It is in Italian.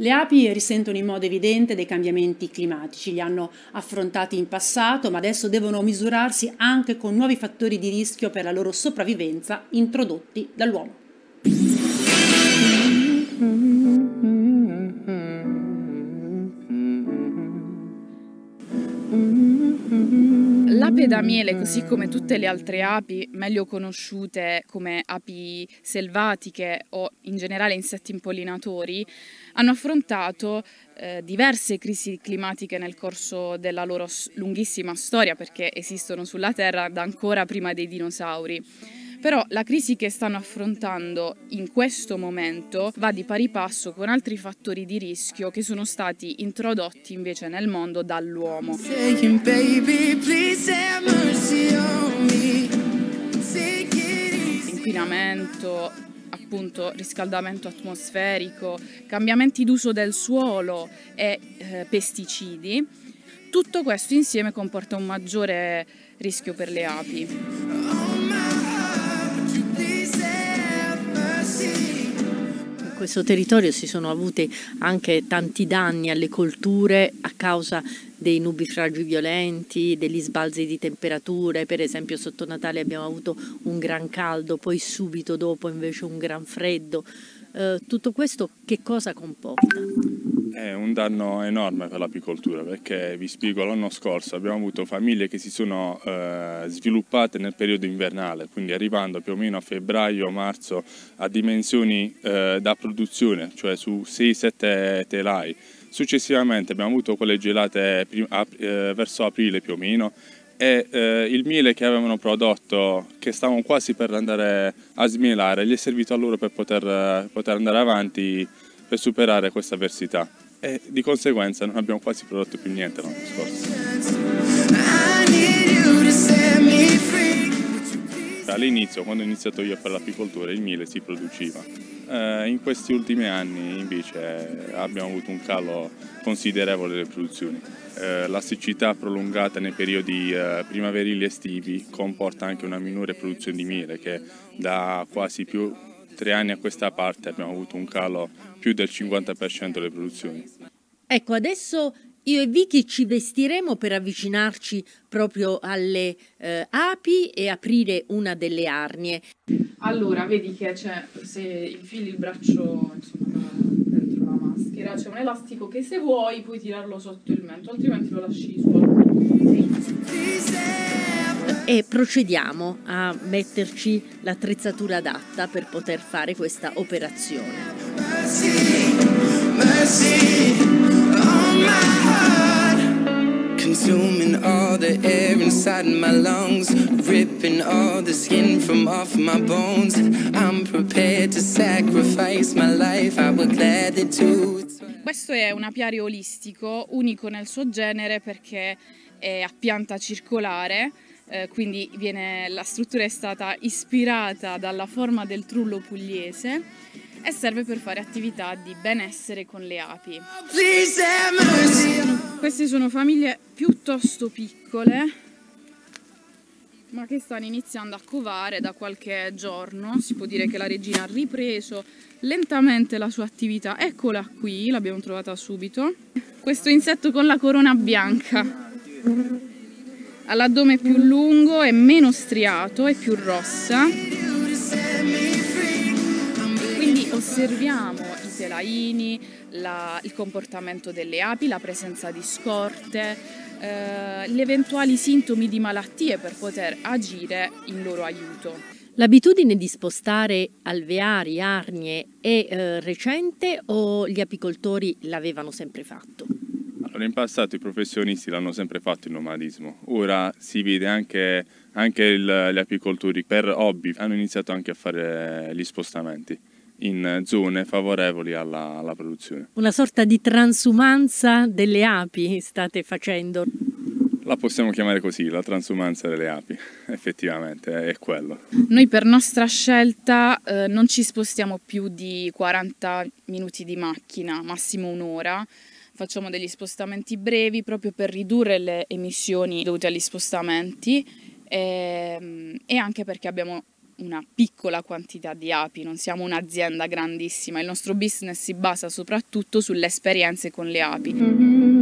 Le api risentono in modo evidente dei cambiamenti climatici, li hanno affrontati in passato, ma adesso devono misurarsi anche con nuovi fattori di rischio per la loro sopravvivenza introdotti dall'uomo. L'ape da miele, così come tutte le altre api, meglio conosciute come api selvatiche o in generale insetti impollinatori, hanno affrontato eh, diverse crisi climatiche nel corso della loro lunghissima storia, perché esistono sulla Terra da ancora prima dei dinosauri. Però la crisi che stanno affrontando in questo momento va di pari passo con altri fattori di rischio che sono stati introdotti invece nel mondo dall'uomo. Inquinamento, appunto riscaldamento atmosferico, cambiamenti d'uso del suolo e eh, pesticidi. Tutto questo insieme comporta un maggiore rischio per le api. Questo territorio si sono avuti anche tanti danni alle colture a causa dei nubifragi violenti, degli sbalzi di temperature, per esempio sotto Natale abbiamo avuto un gran caldo, poi subito dopo invece un gran freddo. Eh, tutto questo che cosa comporta? È un danno enorme per l'apicoltura perché vi spiego l'anno scorso abbiamo avuto famiglie che si sono eh, sviluppate nel periodo invernale, quindi arrivando più o meno a febbraio-marzo a dimensioni eh, da produzione, cioè su 6-7 telai. Successivamente abbiamo avuto quelle gelate eh, verso aprile più o meno e eh, il miele che avevano prodotto, che stavano quasi per andare a smielare, gli è servito a loro per poter, poter andare avanti per superare questa avversità e di conseguenza non abbiamo quasi prodotto più niente l'anno scorso. All'inizio, quando ho iniziato io fare l'apicoltura, il miele si produceva. Eh, in questi ultimi anni invece abbiamo avuto un calo considerevole delle produzioni. Eh, la siccità prolungata nei periodi eh, primaverili e estivi comporta anche una minore produzione di miele che da quasi più tre anni a questa parte abbiamo avuto un calo più del 50% delle produzioni. Ecco, adesso io e Vicky ci vestiremo per avvicinarci proprio alle eh, api e aprire una delle arnie. Allora, vedi che c'è, se infili il braccio insomma, dentro la maschera, c'è un elastico che se vuoi puoi tirarlo sotto il mento, altrimenti lo lasci suolo. E procediamo a metterci l'attrezzatura adatta per poter fare questa operazione. Mercy, mercy, inside my lungs, ripping all the skin from off my bones. I'm prepared to sacrifice my life, I would gladly do. Questo è un apiario olistico, unico nel suo genere perché è a pianta circolare. Eh, quindi viene, la struttura è stata ispirata dalla forma del trullo pugliese e serve per fare attività di benessere con le api. Queste sono famiglie piuttosto piccole, ma che stanno iniziando a covare da qualche giorno. Si può dire che la regina ha ripreso lentamente la sua attività. Eccola qui, l'abbiamo trovata subito. Questo insetto con la corona bianca. Ha l'addome più lungo e meno striato e più rossa osserviamo i telaini, la, il comportamento delle api, la presenza di scorte, eh, gli eventuali sintomi di malattie per poter agire in loro aiuto. L'abitudine di spostare alveari, arnie è eh, recente o gli apicoltori l'avevano sempre fatto? Allora, in passato i professionisti l'hanno sempre fatto il nomadismo, ora si vede anche, anche il, gli apicoltori per hobby hanno iniziato anche a fare gli spostamenti in zone favorevoli alla, alla produzione. Una sorta di transumanza delle api state facendo? La possiamo chiamare così, la transumanza delle api, effettivamente è quello. Noi per nostra scelta eh, non ci spostiamo più di 40 minuti di macchina, massimo un'ora. Facciamo degli spostamenti brevi proprio per ridurre le emissioni dovute agli spostamenti e, ehm, e anche perché abbiamo una piccola quantità di api, non siamo un'azienda grandissima, il nostro business si basa soprattutto sulle esperienze con le api.